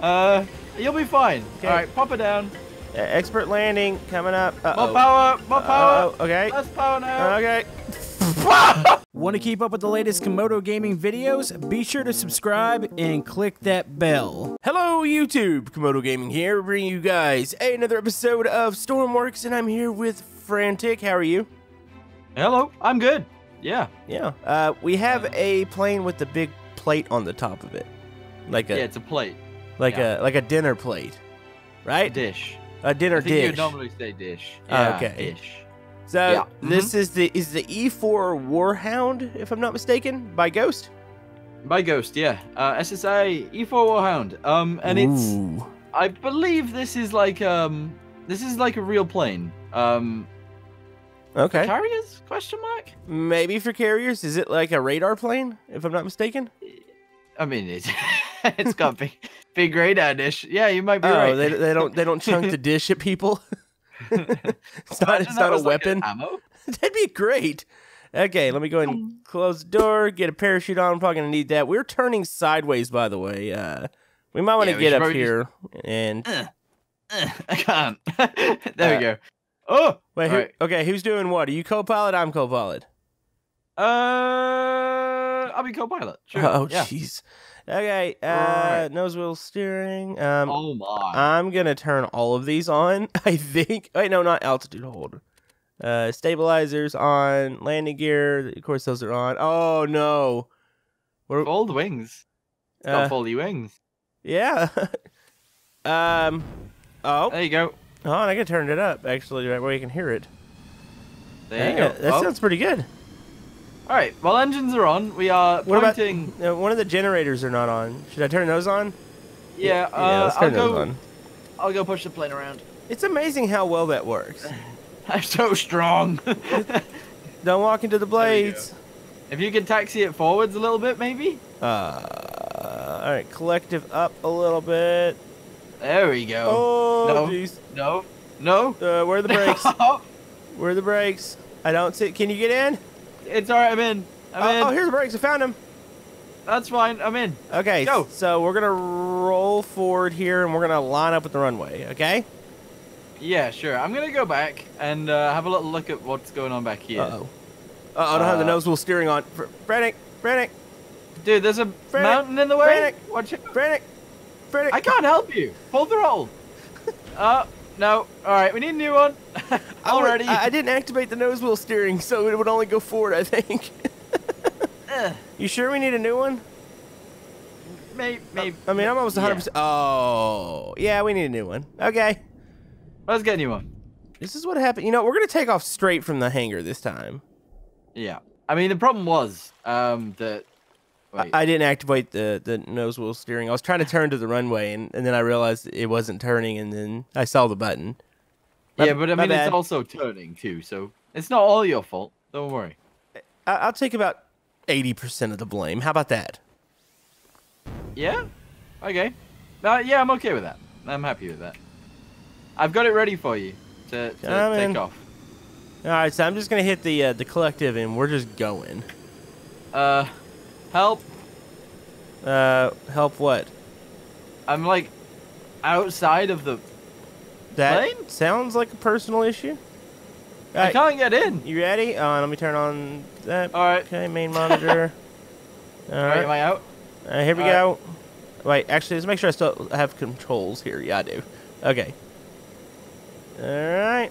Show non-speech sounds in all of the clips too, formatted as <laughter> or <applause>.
Uh, you'll be fine. Okay. All right, pop it down. Uh, expert landing coming up. Uh More -oh. power, more power. Uh-oh, okay. Less power now. Okay. <laughs> Want to keep up with the latest Camodo gaming videos? Be sure to subscribe and click that bell. Hello, YouTube. Camodo Gaming here, bringing you guys another episode of Stormworks, and I'm here with Frantic. How are you? Hello, I'm good. Yeah. Yeah. Uh, we have a plane with the big plate on the top of it, like a Yeah, it's a plate. Like yeah. a like a dinner plate, right? Dish. A dinner I think dish. you'd normally say dish. Oh, Yeah, okay. Dish. So Yeah. this is the is the E4 Warhound, if I'm not mistaken, by Ghost. By Ghost, yeah. Uh, SSI E4 Warhound. Um, and it's I believe this is like um this is like a real plane. Um, okay. carriers? Question mark. Maybe for carriers, is it like a radar plane, if I'm not mistaken? I mean, it's <laughs> it's got big big radar dish. Yeah, you might be oh, right. they, they don't they don't chunk the <laughs> dish at people. <laughs> it's not it's not a was like weapon. ammo. <laughs> That'd be great. Okay, let me go ahead and close the door, get a parachute on. I'm probably gonna need that. We're turning sideways, by the way. Uh, we might want to Yeah, get up probably just- here and Uh, I can't. there Uh, we go. Oh, wait. Who, alright. Okay, who's doing what? Are you co-pilot? I'm co-pilot. uh, I'll be co-pilot. Sure. Oh, yeah. jeez. Okay, uh, Right. nose wheel steering. Um, Oh my. I'm gonna turn all of these on. <laughs> I think. Wait, no, not altitude hold. Uh, stabilizers on. Landing gear. Of course, those are on. Oh no. We're, Fold wings. It's got uh, foldy wings. yeah. <laughs> um. Oh, There you go. oh, and I can turn it up actually, right where you can hear it. There you Yeah, go. That Oh, sounds pretty good. All right. Well, engines are on. We are What about- pointing. Uh, one of the generators are not on. Should I turn those on? Yeah. Uh, yeah. Let's I'll turn those go. on. I'll go push the plane around. It's amazing how well that works. <laughs> I'm so strong. <laughs> Don't walk into the we go. blades. if you can taxi it forwards a little bit, maybe. Uh, all right, collective up a little bit. There we go. Oh, No. jeez. No. No. Uh, where are the <laughs> brakes? where are the brakes? I don't see. Can you get in? It's all right. I'm in. I'm oh, in. oh, here's the brakes. I found them. That's fine. I'm in. Okay, Go. so we're gonna roll forward here, and we're gonna line up with the runway. Okay. Yeah, sure. I'm gonna go back and uh, have a little look at what's going on back here. Uh oh. Uh oh, I don't have the Uh, nose wheel steering on. Fr- frantic, Dude, there's a Frantic, mountain in the way. frantic. Watch it. frantic, frantic. I can't help you. Pull the roll. <laughs> uh, no. All right, we need a new one. <laughs> Already. I, I didn't activate the nose wheel steering, so it would only go forward. I think. <laughs> Eh, you sure we need a new one? maybe, maybe. I mean, I'm almost 100. percent Oh, yeah, we need a new one. Okay. Let's get a new one. This is what happened. You know, we're gonna take off straight from the hangar this time. Yeah. I mean, the problem was um that. I, I didn't activate the, the nose wheel steering. I was trying to turn to the runway, and, and then I realized it wasn't turning, and then I saw the button. My- yeah, but I mean, bad. it's also turning too, so it's not all your fault. Don't worry. I, I'll take about 80% of the blame. How about that? Yeah. Okay. Uh, yeah, I'm okay with that. I'm happy with that. I've got it ready for you to, to Come take in. off. All right, so I'm just gonna hit the uh, the collective, and we're just going. Uh, help! Uh, help what? I'm like outside of the. That Plane? sounds like a personal issue. I Alright, can't get in. you ready? Uh, let me turn on that. All right. Okay, main monitor. <laughs> All All right. right. Am I out? All right, here we All go. Wait, actually, let's make sure I still have controls here. Yeah, I do. Okay. All right.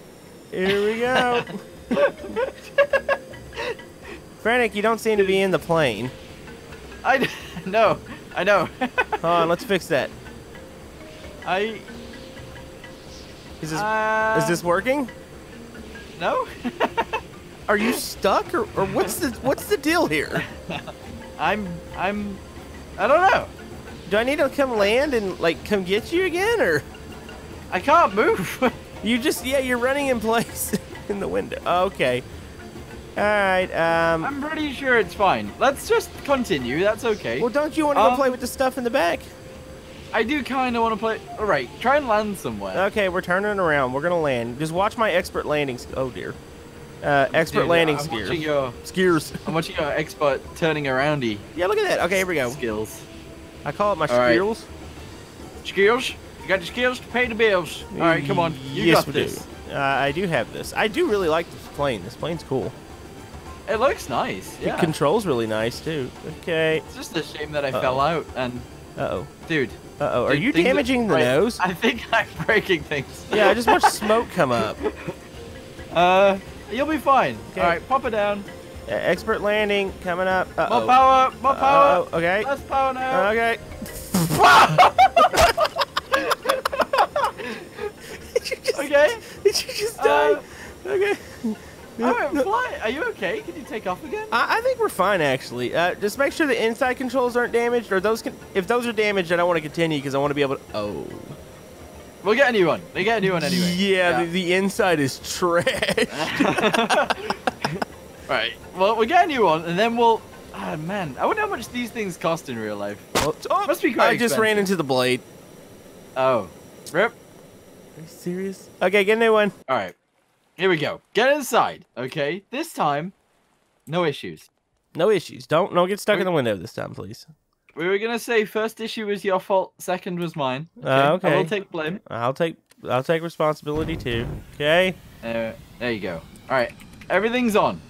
Here we go. <laughs> Frantic, you don't seem to be in the plane. <laughs> I know. I know. Hold on, let's fix that. I. Is this Uh, is this working? no? Are you stuck, or, or what's the what's the deal here? <laughs> I'm. I'm. I don't know. Do I need to come land and like come get you again, or I can't move. <laughs> you just yeah you're running in place in the window? Okay. All right. Um. I'm pretty sure it's fine. Let's just continue. That's okay. Well, don't you want to go Um, play with the stuff in the back? I do kind of want to play. All right, try and land somewhere. Okay, we're turning around. We're gonna land. Just watch my expert landing. Oh dear. Uh, expert Dude, landing I'm watching your. Skiers. I'm watching your expert turning aroundy Yeah, look at that. Okay, here we go. skills. I call it my skills. skiers. skills? You got the skills to pay the bills. All right, come on. You yes, got we this. do. Uh, I do have this. I do really like this plane. This plane's cool. It looks nice. Yeah. It controls really nice too. Okay. it's just a shame that I Uh-oh. fell out. And Uh oh. dude, Uh oh. Are dude, you damaging the nose? I think <laughs> I'm breaking things. Yeah, I just watched smoke come up. <laughs> Uh, you'll be fine. Okay. All right, pop it down. Uh, expert landing coming up. Uh More oh. power. More power. Uh-oh, okay. Less power now. Okay. <laughs> okay. Did you just Uh, die? okay. Went fly. Are you okay? Can you take off again? I, I think we're fine actually. Uh, just make sure the inside controls aren't damaged, or those can. If those are damaged, I don't want to continue because I want to be able to. Oh. We'll get a new one. We get a new one anyway. Yeah, The, the inside is trash. <laughs> <laughs> right. Well, we'll get a new one, and then we'll. Ah, man, I wonder how much these things cost in real life. oh, oh, Must be quite I just ran into the blade. Oh, rip. Are you serious? Okay, get a new one. All right. Here we go. Get inside. Okay. This time, no issues. No issues. Don't don't get stuck in the window this time, please. We were gonna say first issue was your fault, second was mine. Uh, okay. I will take blame. I'll take I'll take responsibility too. Okay. Uh, there you go. All right. Everything's on.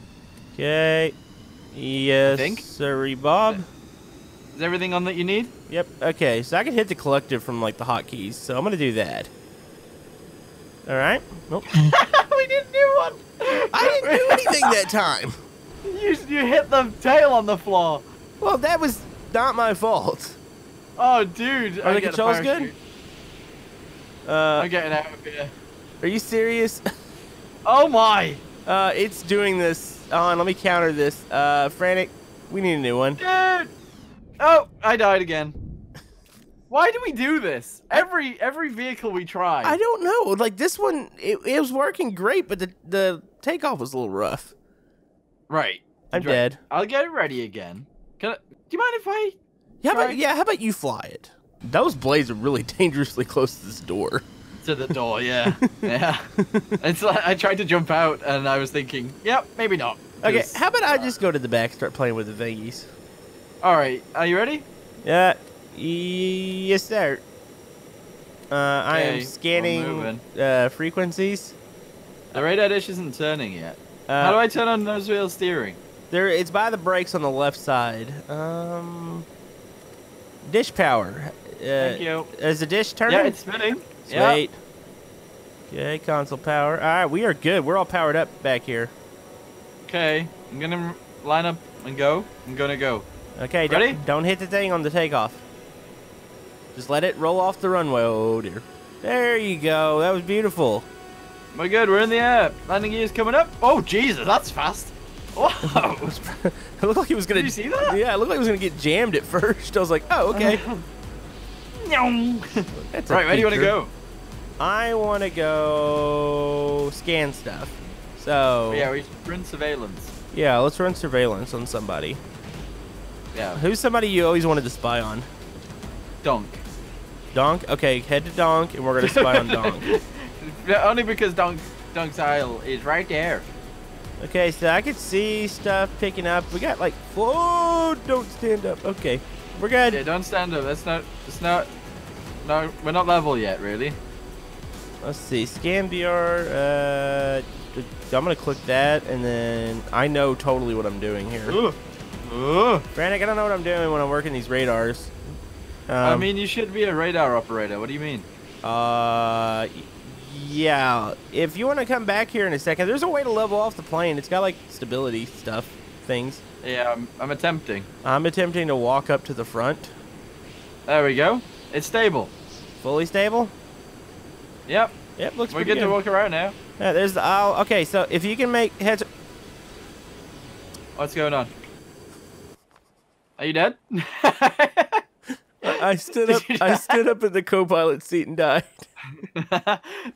Okay. Yes, think. sorry, Bob. Is everything on that you need? Yep. Okay, so I can hit the collective from like the hotkeys, so I'm gonna do that. All right. Nope. <laughs> we do one. I didn't do <laughs> anything that time. You you hit the tail on the floor. Well, that was not my fault. Oh, dude. Are I the a controls good? parachute. Uh, I'm getting out of here. are you serious? <laughs> Oh my, Uh, it's doing this. On, let me counter this. Uh, frantic. We need a new one. dude. Oh, I died again. Why do we do this? Every every vehicle we try. I don't know. Like this one, it, it was working great, but the the takeoff was a little rough. Right. I'm Right. dead. I'll get it ready again. Can I, do you mind if I? Yeah, but yeah. How about you fly it? Those blades are really <laughs> dangerously close to this door. To the door, yeah, <laughs> yeah. It's like I tried to jump out, and I was thinking, yep, maybe not. Okay, how about I just uh, go to the back, start playing with the thingies? All right, are you ready? Yeah, yes, sir. Uh, I am scanning uh, frequencies. The radar dish isn't turning yet. Uh, How do I turn on nose wheel steering? There, it's by the brakes on the left side. Um, dish power. Uh, Thank you. Is the dish turning? Yeah, it's spinning. Sweet. Okay, console power. All right, we are good. We're all powered up back here. Okay, I'm gonna line up and go. I'm gonna go. Okay, Ready? Don't, don't hit the thing on the takeoff. Just let it roll off the runway. Oh dear. There you go. That was beautiful. We're good. We're in the air. Landing gear's coming up. Oh Jesus, that's fast. Whoa. <laughs> <laughs> It looked like it was gonna. Did you see that? Yeah, it looked like it was gonna get jammed at first. I was like, oh okay. <laughs> That's right, where do you want to go? I want to go scan stuff. So oh, Yeah, we run surveillance. yeah, let's run surveillance on somebody. Yeah, Who's somebody you always wanted to spy on? Donk. Donk. Okay, head to Donk, and we're gonna spy on Donk. <laughs> Only because Donk Donk's Isle is right there. Okay, so I could see stuff picking up. We got like, whoa! Don't stand up. Okay, we're good. Yeah, don't stand up. That's not. It's not. No, we're not level yet, really. Let's see, scan VR. Uh, I'm gonna click that, and then I know totally what I'm doing here. Ugh. Ugh. Frantic, I don't know what I'm doing when I'm working these radars. Um, I mean, you should be a radar operator. What do you mean? uh, yeah. If you want to come back here in a second, there's a way to level off the plane. It's got like stability stuff, things. Yeah, I'm, I'm attempting. I'm attempting to walk up to the front. There we go. It's stable. Fully stable. Yep, Yep, looks good. we're good to walk around now. Yeah, there's the aisle. Okay, so if you can make heads. What's going on? Are you dead? <laughs> I stood up. I stood up in the co-pilot seat and died. <laughs>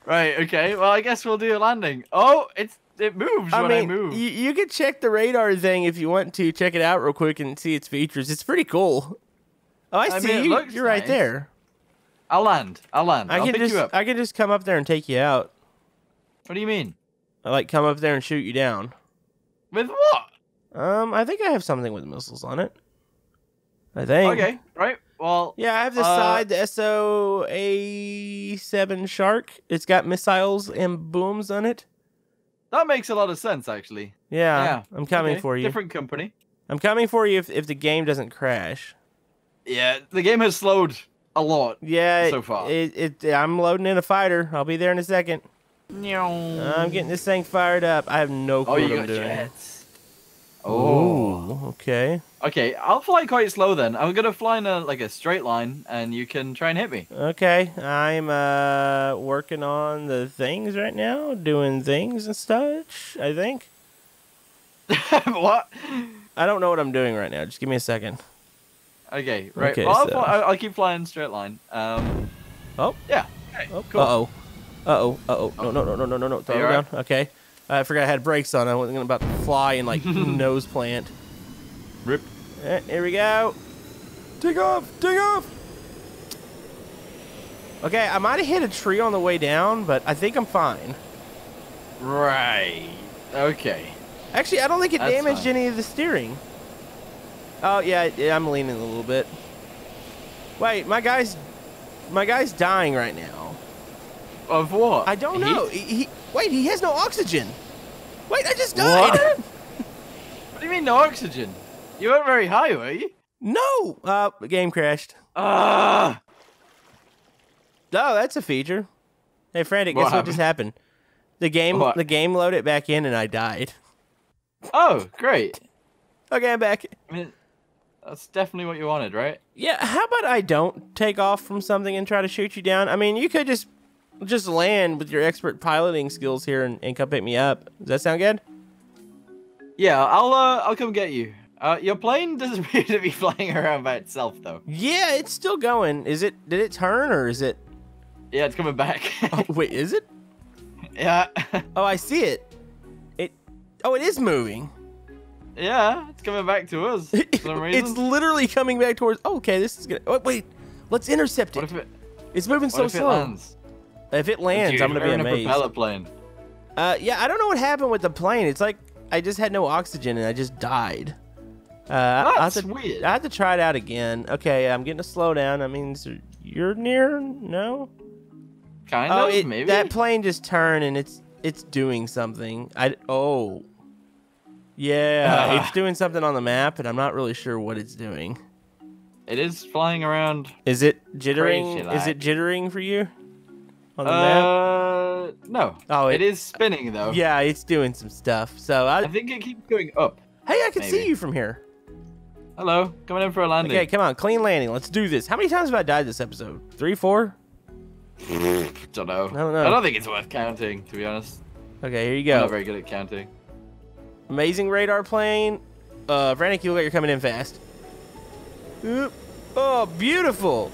right. Okay. Well, I guess we'll do a landing. Oh, it's it moves I when mean, I move. You, you could check the radar thing if you want to. Check it out real quick and see its features. It's pretty cool. Oh, I, I see mean, you. You're right there. I'll land. I'll land. I will can just you up. I can just come up there and take you out. What do you mean? I like come up there and shoot you down. With what? Um, I think I have something with missiles on it. I think. Okay. Right. Well, Yeah, I have the Uh, side, the SOA7 Shark. It's got missiles and booms on it. that makes a lot of sense, actually. Yeah, Yeah, I'm coming Okay, for you. Different company. I'm coming for you if, if the game doesn't crash. Yeah, the game has slowed a lot. Yeah, So far. It, it, I'm loading in a fighter. I'll be there in a second. I'm getting this thing fired up. I have no clue Oh, what I'm doing. jets. Oh. Ooh, okay. Okay, I'll fly quite slow then. I'm gonna fly in a like a straight line, and you can try and hit me. Okay, I'm uh working on the things right now, doing things and such. I think <laughs> what? I don't know what I'm doing right now. Just give me a second. Okay, right. Okay, well, I'll, so- fly, I'll, I'll keep flying straight line. Um, Oh, yeah. Okay, oh, cool. uh oh, uh oh, uh oh. No, no, no, no, no, no, no. Throw you it down. Okay, I forgot I had brakes on. I wasn't about to fly and like <laughs> nose plant. Rip. Eh, here we go. Take off, take off. Okay, I might have hit a tree on the way down, but I think I'm fine. Right. Okay. Actually, I don't think it That's damaged fine. any of the steering. Oh yeah, yeah, I'm leaning a little bit. Wait, my guy's my guy's dying right now. Of what? I don't know. He, he wait, he has no oxygen. Wait, I just died. <laughs> What do you mean no oxygen? You weren't very high, were you? no, uh, the game crashed. Ah. Oh, that's a feature. Hey, Frantic, What guess what just happened? The game, What? the game loaded back in, and I died. oh, great. Okay, I'm back. I mean, that's definitely what you wanted, right? Yeah, how about I don't take off from something and try to shoot you down? I mean, you could just just land with your expert piloting skills here and, and come pick me up. Does that sound good? Yeah, I'll uh, I'll come get you. Uh, your plane <laughs> doesn't appear to be flying around by itself, though. Yeah, it's still going. Is it? Did it turn or is it? Yeah, it's coming back. <laughs> Oh, wait, is it? yeah. <laughs> Oh, I see it. It. Oh, it is moving. yeah, it's coming back to us for some reason. it's literally coming back towards. Oh, okay, this is gonna. Oh, wait, let's intercept what it. if it? It's moving so it slow. lands? If it lands, Dude, I'm gonna be in a propeller plane. Uh, yeah, I don't know what happened with the plane. It's like I just had no oxygen and I just died. Uh, I- I That's to, weird. I have to try it out again. Okay, I'm getting a slowdown. That means you're near. No. Kind oh, of, it, maybe. that plane just turned and it's it's doing something. I oh. Yeah, Ah. it's doing something on the map, and I'm not really sure what it's doing. it is flying around. Is it jittering? Is it jittering for you on the map? Uh, no. Oh, it it- is spinning though. Yeah, it's doing some stuff. So I, I think it keeps going up. hey, I can see you from here. Hello, coming in for a landing. Okay, come on, clean landing. Let's do this. How many times have I died this episode? Three, four? <laughs> don't know. I don't know. I don't think it's worth counting, to be honest. Okay, here you I'm go. not very good at counting. Amazing radar plane. Uh, Frantic, you look like you're coming in fast. Oop. Oh, beautiful.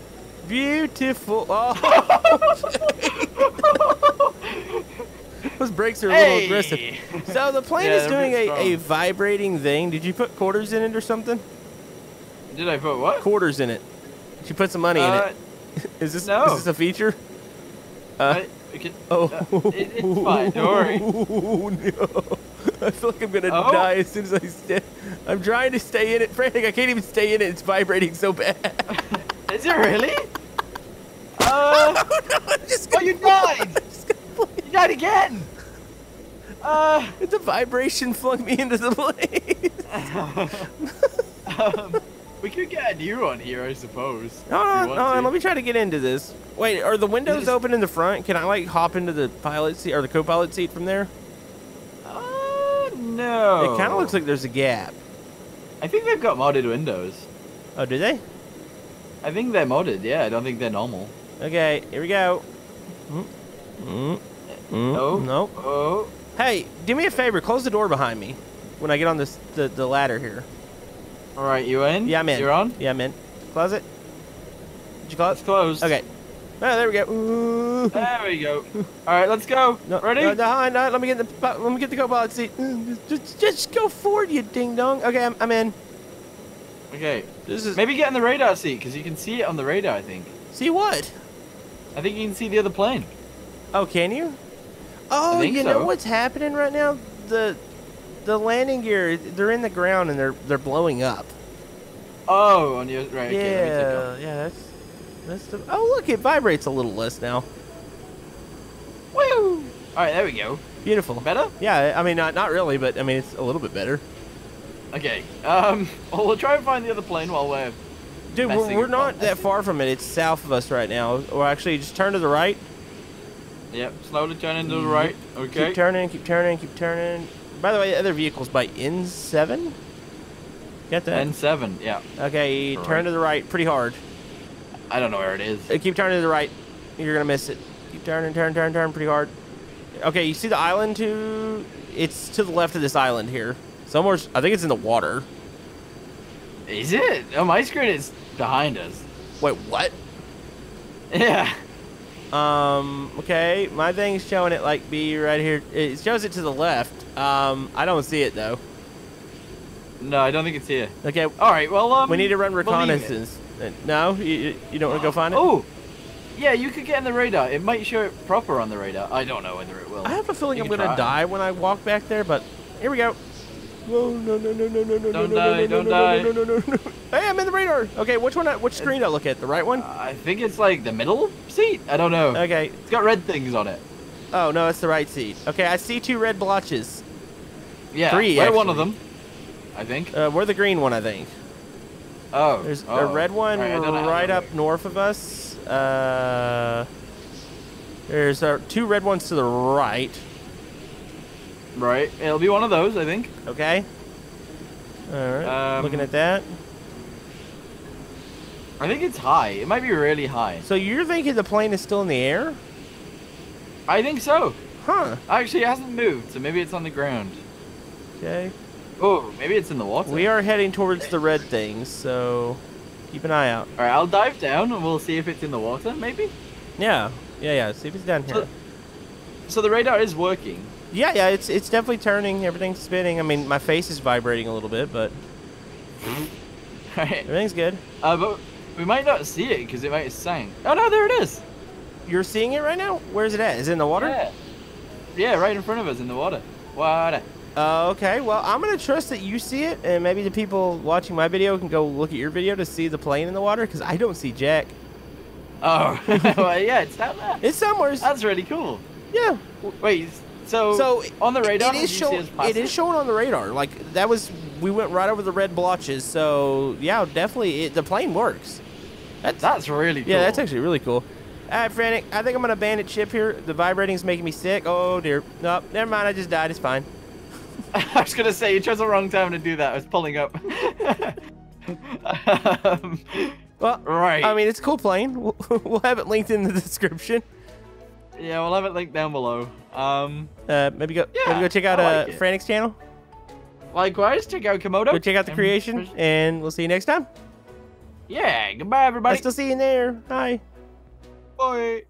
Beautiful. Oh. <laughs> <laughs> Those brakes are a little Hey! aggressive. So the plane Yeah, is doing a, a vibrating thing. Did you put quarters in it or something? Did I put what? Quarters in it. Did you put some money Uh, in it? <laughs> Is this no. is this a feature? Uh, I, could, oh, uh, it, it's fine. Don't worry. <laughs> Oh no! I feel like I'm gonna Oh. die as soon as I stay. I'm trying to stay in it, frantic. I can't even stay in it. It's vibrating so bad. Is it really? Uh, oh no! I'm just oh, gonna, you died! I'm just gonna. You died again! Uh, The vibration flung me into the plane. <laughs> um, we could get a new one here, I suppose. No, if no, no, want no, let me try to get into this. Wait, are the windows Is- open in the front? Can I like hop into the pilot seat or the co-pilot seat from there? Uh, no. It kind of looks like there's a gap. I think they've got modded windows. Oh, do they? I think they're modded, yeah. I don't think they're normal. Okay, here we go. Mm, mm, mm, Oh. Nope. Oh. Hey, do me a favor. Close the door behind me when I get on this the, the ladder here. Alright, you in? Yeah, I'm in. You're on? Yeah, I'm in. Close it. Did you close? It's closed. Okay. Oh, there we go. Ooh. There we go. Alright, let's go. No, Ready? No, no, no, let me get the let me get the co-pilot seat. Just, just go forward, you ding dong. Okay, I'm, I'm in. Okay. This is Maybe get in the radar seat, because you can see it on the radar, I think. see what? I think you can see the other plane. Oh, can you? Oh, you know what's happening right now? The the landing gear, they're in the ground and they're they're blowing up. Oh, on your right. Okay, let me take off. yeah, yeah, that's that's the. Oh, look, it vibrates a little less now. Woo! All right, there we go. Beautiful. Better? Yeah, I mean, not not really, but I mean, it's a little bit better. Okay. Um. <laughs> Well, we'll try and find the other plane while we're. Dude, we're, we're not that far from it. It's south of us right now. Or actually, just turn to the right. Yep. Slowly turning to the right. Okay. Keep turning, keep turning, keep turning. By the way, the other vehicle's by N7. Get that? N seven. Yeah. okay, turn to the right pretty hard. I don't know where it is. Uh, Keep turning to the right. You're gonna miss it. Keep turning, turn, turn, turn pretty hard. Okay, you see the island too? It's to the left of this island here. Somewhere, I think it's in the water. Is it? Oh, my screen is behind us. Wait, what? Yeah. Um, okay, my thing's showing it like be right here. It shows it to the left. Um, I don't see it though. No, I don't think it's here. Okay, All right. Well, um. we need to run reconnaissance. Uh, No, you, you- you don't want to go find it? Oh. Yeah, you could get in the radar. It might show it proper on the radar. I don't know whether it will. I have a feeling You I'm gonna try. die when I walk back there, but here we go. Whoa, no, no, no, no, no, no, Don't no, die, no, no, don't no, die. no, no, no, no, no. Hey, I'm in the radar. Okay, which one? Which screen do I look at? The right one? I think it's like the middle seat. I don't know. Okay. It's got red things on it. Oh no, it's the right seat. Okay, I see two red blotches. Yeah. Three, We're one of them. I think. Uh, we're the green one, I think. Oh. There's oh. a red one Alright, I don't know how right up north of us. Uh, there's uh, two red ones to the right. Right. It'll be one of those, I think. Okay. All right. Um, Looking at that. I think it's high. It might be really high. So you're thinking the plane is still in the air? I think so. Huh. Actually, it hasn't moved, so maybe it's on the ground. Okay. Oh, maybe it's in the water. We are heading towards the red things, so keep an eye out. All right, I'll dive down and we'll see if it's in the water, maybe. Yeah. Yeah, yeah. See if it's down here. So, so the radar is working. Yeah, yeah. It's it's definitely turning. Everything's spinning. I mean, my face is vibrating a little bit, but <laughs> Right. everything's good. Uh, but we might not see it because it might have sank. Oh no, there it is. You're seeing it right now? Where's it at? Is it in the water? Yeah. Yeah, right in front of us in the water. Water. Uh, okay, well, I'm gonna trust that you see it, and maybe the people watching my video can go look at your video to see the plane in the water, because I don't see Jack. Oh, <laughs> well, yeah, it's down there. It's somewhere. That's really cool. Yeah. Wait, so, So on the radar, it is, did is you see showing. us It is showing on the radar. Like that was, we went right over the red blotches. So yeah, definitely, it, the plane works. That's, That's really cool. yeah, that's actually really cool. All right, Frantic, I think I'm gonna bandit ship here. The vibrating's making me sick. Oh dear. Nope, never mind. I just died. It's fine. <laughs> I was gonna say you chose the wrong time to do that. I was pulling up. <laughs> um, Well, right. I mean, it's a cool plane. We'll, <laughs> we'll have it linked in the description. Yeah, we'll have it linked down below. Um, Uh, maybe go, Yeah, maybe go check out I uh, like it. Frantic's channel. likewise, check out Camodo. Go check out the creation, and we'll see you next time. Yeah, goodbye, everybody. I still see you in there. Hi. Bye.